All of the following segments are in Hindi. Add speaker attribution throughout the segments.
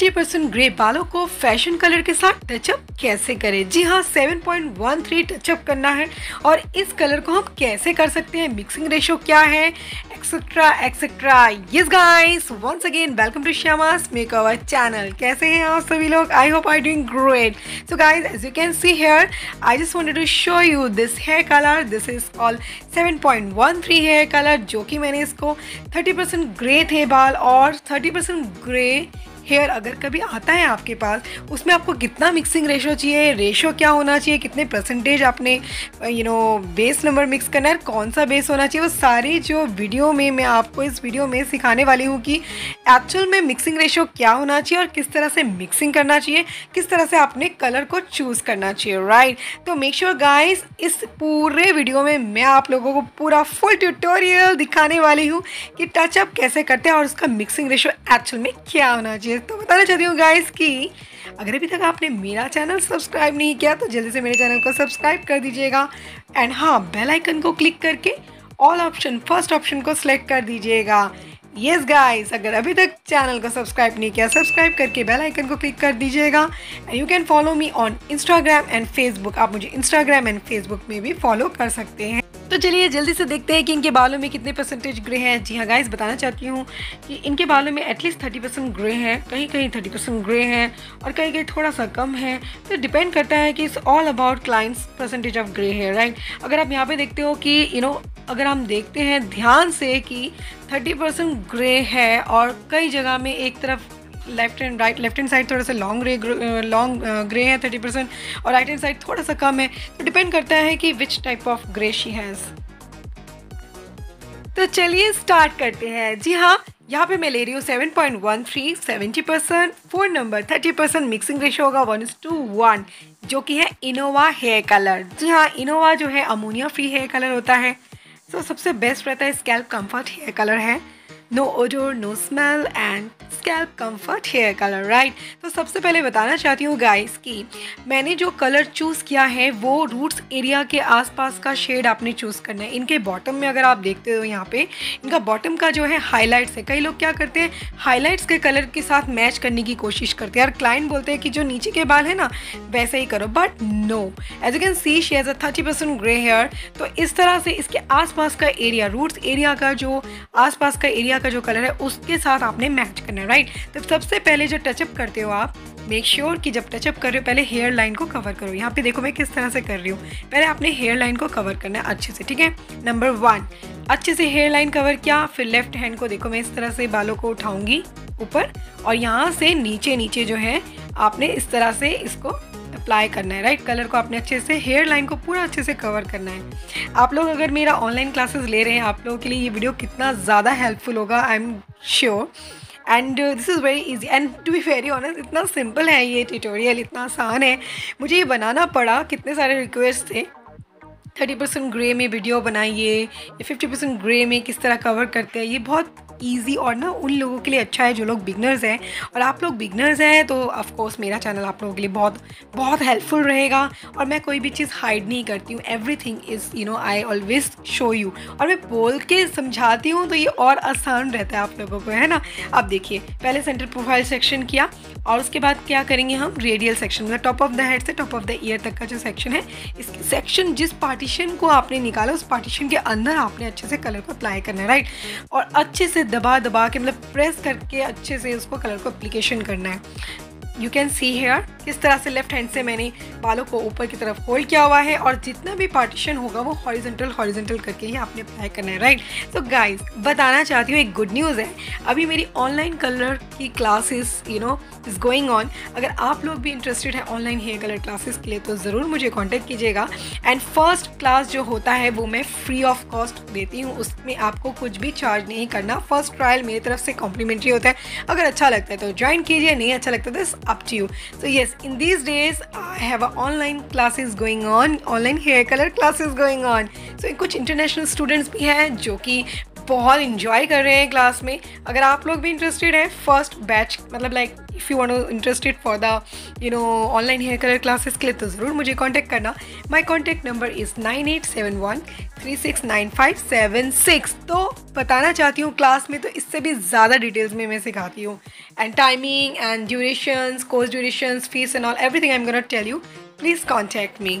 Speaker 1: 30% ग्रे बालों को फ़ैशन कलर के साथ टचअप कैसे करें? जी हाँ 7.13 टचअप करना है और इस कलर को हम कैसे कर सकते हैं? मिक्सिंग रेशो क्या है? Etcetera etcetera yes guys once again welcome to Shyama's makeover channel कैसे हैं आप सभी लोग? I hope I doing great so guys as you can see here I just want to show you this hair colour this is all 7.13 hair colour जो कि मैंने इसको 30% ग्रे थे बाल और 30% ग्रे हेयर अगर कभी आता है आपके पास, उसमें आपको कितना मिक्सिंग रेशो चाहिए रेशो क्या होना चाहिए, कितने परसेंटेज आपने you know base number mix करना है, कौन सा बेस होना चाहिए, वो सारी जो वीडियो में मैं आपको इस वीडियो में सिखाने वाली हूँ कि एक्चुअल में मिक्सिंग रेशो क्या होना चाहिए और किस तरह से मिक्सिंग करना चाहिए, किस तरह से आपने कलर को चूज़ करना चाहिए राइट तो मेक श्योर गाइस इस पूरे वीडियो में मैं आप लोगों को पूरा फुल ट्यूटोरियल दिखाने वाली हूँ कि टचअप कैसे करते हैं और उसका मिक्सिंग रेशो एक्चुअल में क्या होना चाहिए। तो बताना चाहती हूँ गाइस कि अगर अभी तक आपने मेरा चैनल सब्सक्राइब नहीं किया तो जल्दी से मेरे चैनल को सब्सक्राइब कर दीजिएगा। एंड हाँ बेल आइकन को क्लिक करके ऑल ऑप्शन फ़र्स्ट ऑप्शन को सिलेक्ट कर दीजिएगा। यस गाइस अगर अभी तक चैनल को सब्सक्राइब नहीं किया सब्सक्राइब करके बेल आइकन को क्लिक कर दीजिएगा। And you can follow me on Instagram and Facebook आप मुझे इंस्टाग्राम एंड फेसबुक में भी फॉलो कर सकते हैं। तो चलिए जल्दी से देखते हैं कि इनके बालों में कितने परसेंटेज ग्रे हैं। जी हाँ गाइस बताना चाहती हूँ कि इनके बालों में एटलीस्ट थर्टी परसेंट ग्रे हैं। कहीं कहीं थर्टी परसेंट ग्रे हैं और कहीं कहीं थोड़ा सा कम है। तो डिपेंड करता है कि it's all about clients percentage of grey है राइट अगर आप यहाँ पे देखते हो कि यू नो अगर हम देखते हैं ध्यान से कि थर्टी परसेंट ग्रे है और कई जगह में एक तरफ़ left and right left hand side थोड़ा सा लॉन्ग ग्रे लॉन्ग ग्रे है थर्टी परसेंट और राइट हैंड साइड थोड़ा सा कम है। तो डिपेंड करता है कि which type of grey she has तो चलिए स्टार्ट करते हैं। जी हाँ यहाँ पे मैं ले रही हूँ seven point one three seventy percent four number thirty percent mixing ratio होगा वन इज़ टू वन जो कि है इनोवा हेयर कलर जी हाँ इनोवा जो है अमोनिया फ्री हेयर कलर होता है। तो सबसे बेस्ट रहता है स्कैल्प कंफर्ट हेयर कलर है। No odour no smell and scalp comfort hair colour right तो सबसे पहले बताना चाहती हूँ गाइस कि मैंने जो कलर चूज़ किया है, वो रूट्स एरिया के आसपास का शेड आपने चूज़ करना है। इनके बॉटम में अगर आप देखते हो यहाँ पे, इनका बॉटम का जो है हाईलाइट्स है। कई लोग क्या करते हैं हाईलाइट्स के कलर के साथ मैच करने की कोशिश करते हैं। और क्लाइंट बोलते हैं कि जो नीचे के बाल है ना, वैसे ही करो। But no as you can see she as a thirty percent grey hair तो इस तरह से इसके आसपास का एरिया रूट्स एरिया का जो आसपास का एरिया का जो कलर है, उसके साथ आपने मैच करना है राइट तो सबसे पहले जो टचअप करते हो आप मेक श्योर sure कि जब टचअप कर रहे हो, पहले हेयर लाइन को कवर करो। यहाँ पे देखो मैं किस तरह से कर रही हूँ। पहले आपने हेयर लाइन को कवर करना है अच्छे से, ठीक है? नंबर वन अच्छे से हेयर लाइन कवर किया, फिर लेफ़्ट हैंड को देखो मैं इस तरह से बालों को उठाऊँगी ऊपर, और यहाँ से नीचे नीचे जो है, आपने इस तरह से इसको अप्लाई करना है राइट कलर को आपने अच्छे से हेयर लाइन को पूरा अच्छे से कवर करना है। आप लोग अगर मेरा ऑनलाइन क्लासेस ले रहे हैं, आप लोगों के लिए ये वीडियो कितना ज़्यादा हेल्पफुल होगा I am sure and this is very easy and to be very honest इतना सिंपल है ये ट्यूटोरियल इतना आसान है। मुझे ये बनाना पड़ा, कितने सारे रिक्वेस्ट थे। थर्टी परसेंट ग्रे में वीडियो बनाइए फिफ्टी परसेंट ग्रे में किस तरह कवर करते हैं, ये बहुत ईजी और ना उन लोगों के लिए अच्छा है जो लोग बिगनर्स हैं। और आप लोग बिगनर्स हैं तो ऑफ़ कोर्स मेरा चैनल आप लोगों के लिए बहुत बहुत हेल्पफुल रहेगा। और मैं कोई भी चीज़ हाइड नहीं करती हूँ। Everything is you know I always show you और मैं बोल के समझाती हूँ तो ये और आसान रहता है आप लोगों को, है ना? अब देखिए, पहले सेंटर प्रोफ़ाइल सेक्शन किया और उसके बाद क्या करेंगे हम? रेडियल सेक्शन मतलब टॉप ऑफ़ द हेड से टॉप ऑफ़ द ईयर तक का जो सेक्शन है, इस सेक्शन जिस पार्टीशन को आपने निकाला, उस पार्टीशन के अंदर आपने अच्छे से कलर को अप्लाई करना है राइट और अच्छे से दबा दबा के मतलब प्रेस करके अच्छे से उसको कलर को अप्लीकेशन करना है। यू कैन सी हेयर किस तरह से लेफ़्ट हैंड से मैंने बालों को ऊपर की तरफ़ होल्ड किया हुआ है और जितना भी पार्टीशन होगा वो हॉरिजेंटल हॉरिजेंटल करके ही आपने अप्लाई करना है राइट सो गाइस बताना चाहती हूँ एक गुड न्यूज़ है। अभी मेरी ऑनलाइन कलर की classes you know is going on अगर आप लोग भी इंटरेस्टेड हैं ऑनलाइन हेयर कलर क्लासेस के लिए तो ज़रूर मुझे कॉन्टैक्ट कीजिएगा। एंड फ़र्स्ट क्लास जो होता है, वो मैं फ्री ऑफ़ कॉस्ट देती हूँ। उसमें आपको कुछ भी चार्ज नहीं करना। फ़र्स्ट ट्रायल मेरी तरफ़ से कॉम्प्लीमेंट्री होता है। अगर अच्छा लगता है तो ज्वाइन कीजिए, नहीं अच्छा लगता तो to you so yes in these days I have a online classes going on online hair colour classes going on so कुछ इंटरनेशनल स्टूडेंट्स भी हैं जो कि बहुत इंजॉय कर रहे हैं क्लास में। अगर आप लोग भी इंटरेस्टेड हैं फ़र्स्ट बैच मतलब like if you want interested for the you know online hair colour classes के लिए तो ज़रूर मुझे कांटेक्ट करना। My contact number is nine eight seven one three six nine five seven six तो बताना चाहती हूँ क्लास में तो इससे भी ज़्यादा डिटेल्स में मैं सिखाती हूँ। And timing and durations course durations fees and all everything I am gonna tell you please contact me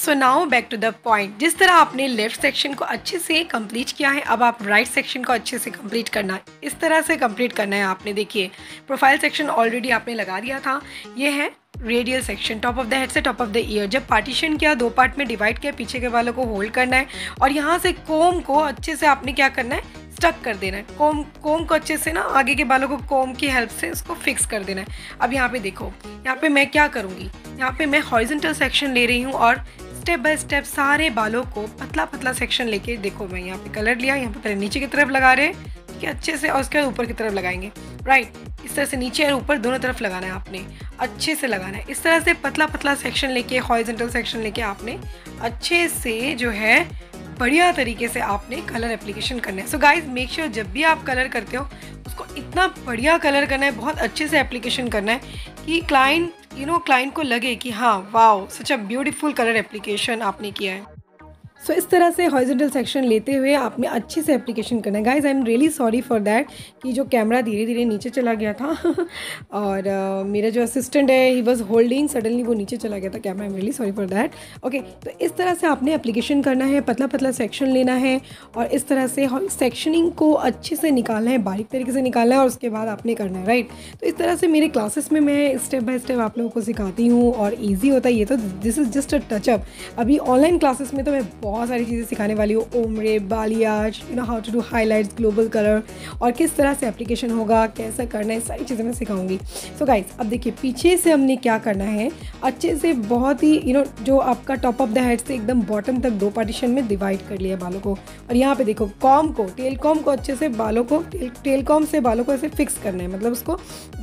Speaker 1: so now back to the point जिस तरह आपने लेफ़्ट सेक्शन को अच्छे से कंप्लीट किया है, अब आप राइट right सेक्शन को अच्छे से कंप्लीट करना है। इस तरह से कंप्लीट करना है आपने, देखिए प्रोफ़ाइल सेक्शन ऑलरेडी आपने लगा दिया था। ये है radial section top of the head से टॉप ऑफ़ द ईयर जब पार्टीशन किया, दो पार्ट में डिवाइड किया, पीछे के बालों को होल्ड करना है और यहाँ से कोम को अच्छे से आपने क्या करना है? स्टक कर देना है। कोम कोम को अच्छे से ना आगे के बालों को कोम की हेल्प से उसको फिक्स कर देना है। अब यहाँ पे देखो, यहाँ पे मैं क्या करूँगी? यहाँ पे मैं हॉरिजेंटल सेक्शन ले रही हूँ और स्टेप बाय स्टेप सारे बालों को पतला पतला सेक्शन लेके देखो मैं यहाँ पे कलर लिया, यहाँ पे पहले नीचे की तरफ़ लगा रहे है अच्छे से और उसके बाद ऊपर की तरफ़ लगाएँगे। राइट इस तरह से नीचे और ऊपर दोनों तरफ़ लगाना है आपने, अच्छे से लगाना है। इस तरह से पतला पतला सेक्शन लेके हॉरिजेंटल सेक्शन लेके आपने अच्छे से जो है, बढ़िया तरीके से आपने कलर एप्लीकेशन करना है। सो गाइज़ मेक श्योर जब भी आप कलर करते हो, उसको इतना बढ़िया कलर करना है, बहुत अच्छे से एप्लीकेशन करना है कि क्लाइंट यू नो क्लाइंट को लगे कि हाँ wow such a beautiful colour application आपने किया है। सो so, इस तरह से हॉरिजेंटल सेक्शन लेते हुए आपने अच्छे से एप्लीकेशन करना है। Guys I am really sorry for that कि जो कैमरा धीरे धीरे नीचे चला गया था और uh, मेरा जो असिस्टेंट है ही वॉज़ होल्डिंग सडनली वो नीचे चला गया था। Camera I am really sorry for that okay तो इस तरह से आपने एप्लीकेशन करना है पतला पतला सेक्शन लेना है और इस तरह से सेक्शनिंग को अच्छे से निकालना है बारीक तरीके से निकालना है और उसके बाद आपने करना है राइट तो इस तरह से मेरे क्लासेस में मैं स्टेप बाय स्टेप आप लोगों को सिखाती हूँ और ईजी होता है ये तो this is just a touch up अभी ऑनलाइन क्लासेस में तो मैं बहुत सारी चीज़ें सिखाने वाली हूँ। Ombre balayage you know how to do highlights global colour और किस तरह से एप्लीकेशन होगा कैसा करना है सारी चीज़ें मैं सिखाऊँगी। सो गाइज़ अब देखिए पीछे से हमने क्या करना है अच्छे से बहुत ही यू नो जो आपका टॉप ऑफ़ द हेड से एकदम बॉटम तक दो पार्टीशन में डिवाइड कर लिया बालों को। और यहाँ पे देखो कॉम को टेल कॉम को अच्छे से बालों को टेल, टेल कॉम से बालों को ऐसे फिक्स करना है। मतलब उसको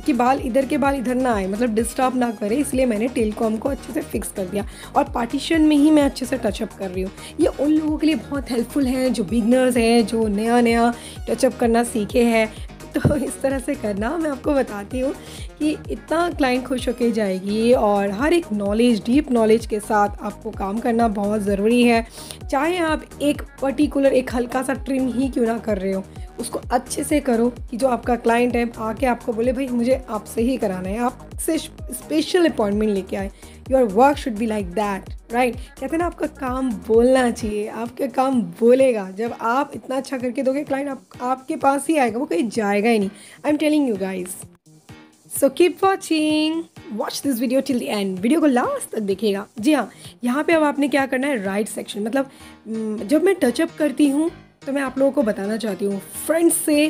Speaker 1: कि बाल इधर के बाल इधर ना आए मतलब डिस्टर्ब ना करे इसलिए मैंने टेल कॉम को अच्छे से फिक्स कर दिया। और पार्टीशन में ही मैं अच्छे से टचअप कर रही हूँ। ये उन लोगों के लिए बहुत हेल्पफुल है, जो बिगनर्स हैं, जो नया नया टचअप करना सीखे हैं। तो इस तरह से करना मैं आपको बताती हूँ कि इतना क्लाइंट खुश होकर जाएगी और हर एक नॉलेज डीप नॉलेज के साथ आपको काम करना बहुत ज़रूरी है। चाहे आप एक पर्टिकुलर एक हल्का सा ट्रिम ही क्यों ना कर रहे हो, उसको अच्छे से करो कि जो आपका क्लाइंट है, आके आपको बोले, भाई, मुझे आपसे ही कराना है। आपसे स्पेशल अपॉइंटमेंट लेके आए। Your work should be like that right कहते हैं ना आपका काम बोलना चाहिए आपका काम बोलेगा। जब आप इतना अच्छा करके दोगे क्लाइंट आप, आपके पास ही आएगा वो कहीं जाएगा ही नहीं। I am telling you guys so keep watching watch this video till the end video को लास्ट तक देखिएगा। जी हाँ यहाँ पे अब आपने क्या करना है? राइट सेक्शन मतलब जब मैं टचअप करती हूँ तो मैं आप लोगों को बताना चाहती हूँ। फ्रेंड्स से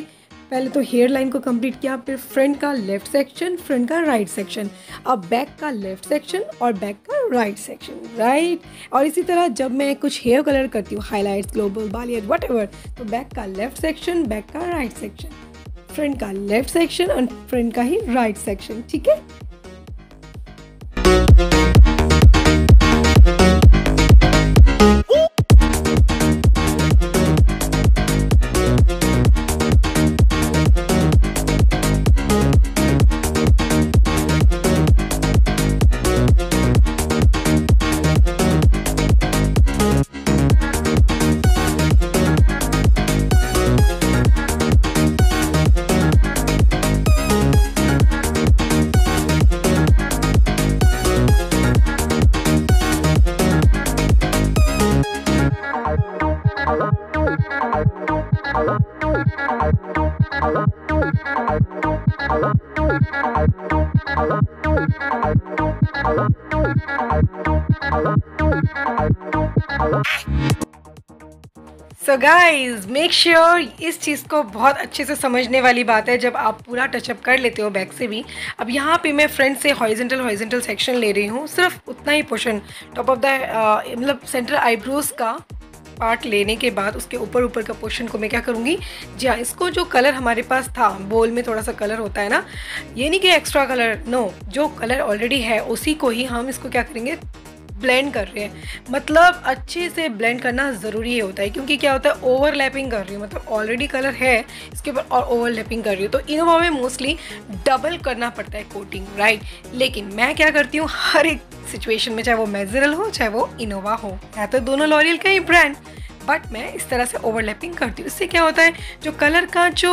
Speaker 1: पहले तो हेयर लाइन को कंप्लीट किया, फिर फ्रंट का लेफ़्ट सेक्शन फ्रंट का राइट सेक्शन अब बैक का लेफ़्ट सेक्शन और बैक का राइट सेक्शन राइट और इसी तरह जब मैं कुछ हेयर कलर करती हूँ हाईलाइट्स ग्लोबल बालियर वट तो बैक का लेफ़्ट सेक्शन बैक का राइट सेक्शन फ्रंट का लेफ़्ट सेक्शन और फ्रंट का ही राइट सेक्शन ठीक है? सो गाइज़ मेक श्योर इस चीज़ को बहुत अच्छे से समझने वाली बात है, जब आप पूरा टचअप कर लेते हो बैक से भी। अब यहाँ पे मैं फ्रंट से हॉरिजेंटल हॉरिजेंटल सेक्शन ले रही हूँ, सिर्फ़ उतना ही पोर्शन टॉप ऑफ़ द मतलब सेंटर आईब्रोज का। पार्ट लेने के बाद उसके ऊपर ऊपर का पोर्शन को मैं क्या करूँगी? जी हाँ इसको जो कलर हमारे पास था बोल में थोड़ा सा कलर होता है ना, ये नहीं कि एक्स्ट्रा कलर नो जो कलर ऑलरेडी है, उसी को ही हम इसको क्या करेंगे? ब्लेंड कर रही है। मतलब अच्छे से ब्लेंड करना ज़रूरी होता है, क्योंकि क्या होता है ओवरलैपिंग कर रही हूँ मतलब ऑलरेडी कलर है, इसके ऊपर और ओवरलैपिंग कर रही हूँ। तो इनोवा में मोस्टली डबल करना पड़ता है कोटिंग राइट लेकिन मैं क्या करती हूँ, हर एक सिचुएशन में, चाहे वो मेजरल हो, चाहे वो इनोवा हो, या तो दोनों लॉरियल का ही ब्रांड बट मैं इस तरह से ओवरलैपिंग करती हूँ। इससे क्या होता है, जो कलर का जो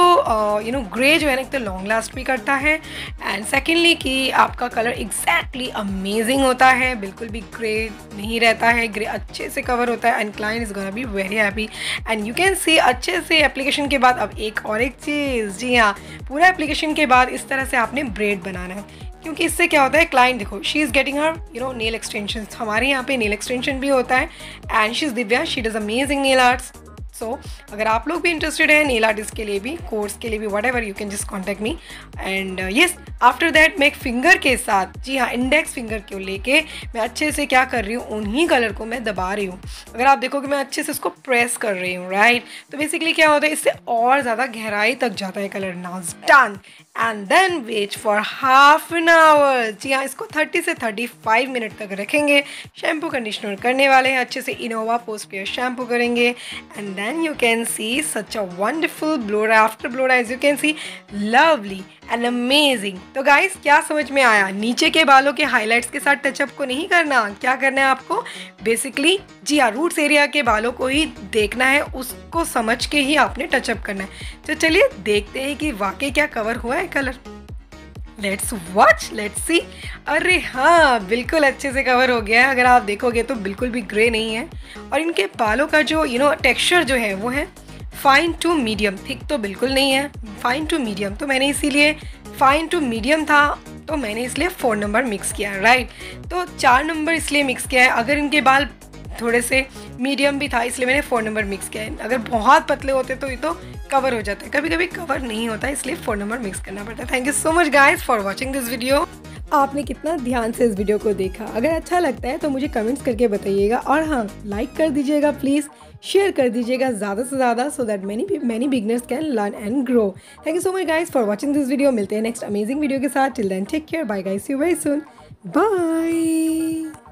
Speaker 1: यू नो ग्रे जो है ना, एक तो लॉन्ग लास्ट भी करता है। एंड सेकेंडली कि आपका कलर एग्जैक्टली अमेजिंग होता है। बिल्कुल भी ग्रे नहीं रहता है। ग्रे अच्छे से कवर होता है। And client is gonna be very happy and you can see अच्छे से एप्लीकेशन के बाद, अब एक और एक चीज़, जी हाँ पूरा एप्लीकेशन के बाद इस तरह से आपने ब्रेड बनाना है। क्योंकि इससे क्या होता है क्लाइंट देखो she is getting her you know nail extension हमारे यहाँ पे नेल एक्सटेंशन भी होता है and she is Divya she does amazing nail arts so अगर आप लोग भी इंटरेस्टेड हैं नील आर्टिस्ट के लिए भी कोर्स के लिए भी whatever you can just contact me and yes after that मैं एक फिंगर के साथ, जी हाँ इंडेक्स फिंगर को लेके मैं अच्छे से क्या कर रही हूँ, उन्हीं कलर को मैं दबा रही हूँ। अगर आप देखो कि मैं अच्छे से इसको प्रेस कर रही हूँ राइट right? तो बेसिकली क्या होता है, इससे और ज़्यादा गहराई तक जाता है colour now done and then wait for half an hour जी हाँ इसको 30 से 35 मिनट तक रखेंगे। शैम्पू कंडीशनर करने वाले हैं। अच्छे से इनोवा पोस्ट पेयर शैम्पू करेंगे। And then you can see such a wonderful blower after blower as you can see lovely and amazing तो गाइस क्या समझ में आया? नीचे के बालों के हाईलाइट्स के साथ टचअप को नहीं करना। क्या करना है आपको? बेसिकली जी हाँ रूट्स एरिया के बालों को ही देखना है, उसको समझ के ही आपने टचअप करना है। तो चलिए देखते हैं कि वाकई क्या कवर हुआ है colour let's watch let's see अरे हाँ बिल्कुल अच्छे से कवर हो गया है। अगर आप देखोगे तो बिल्कुल भी ग्रे नहीं है। और इनके बालों का जो यू नो टेक्सचर जो है, वो है फाइन टू मीडियम थिक तो बिल्कुल नहीं है. फाइन टू मीडियम तो मैंने इसीलिए फाइन टू मीडियम था तो मैंने इसलिए फोर नंबर मिक्स किया है राइट तो चार नंबर इसलिए मिक्स किया है. अगर इनके बाल थोड़े से मीडियम भी था, इसलिए मैंने फोर नंबर मिक्स किया है. अगर बहुत पतले होते तो ये तो कवर हो जाता है. कभी कभी कवर नहीं होता, इसलिए फोर नंबर मिक्स करना पड़ता है. Thank you so much guys for watching this video आपने कितना ध्यान से इस वीडियो को देखा? अगर अच्छा लगता है तो मुझे कमेंट्स करके बताइएगा और हाँ लाइक कर दीजिएगा प्लीज़ शेयर कर दीजिएगा ज़्यादा से ज़्यादा so that many many beginners can learn and grow thank you so much guys for watching this video मिलते हैं नेक्स्ट अमेजिंग वीडियो के साथ till take care bye guys you very soon bye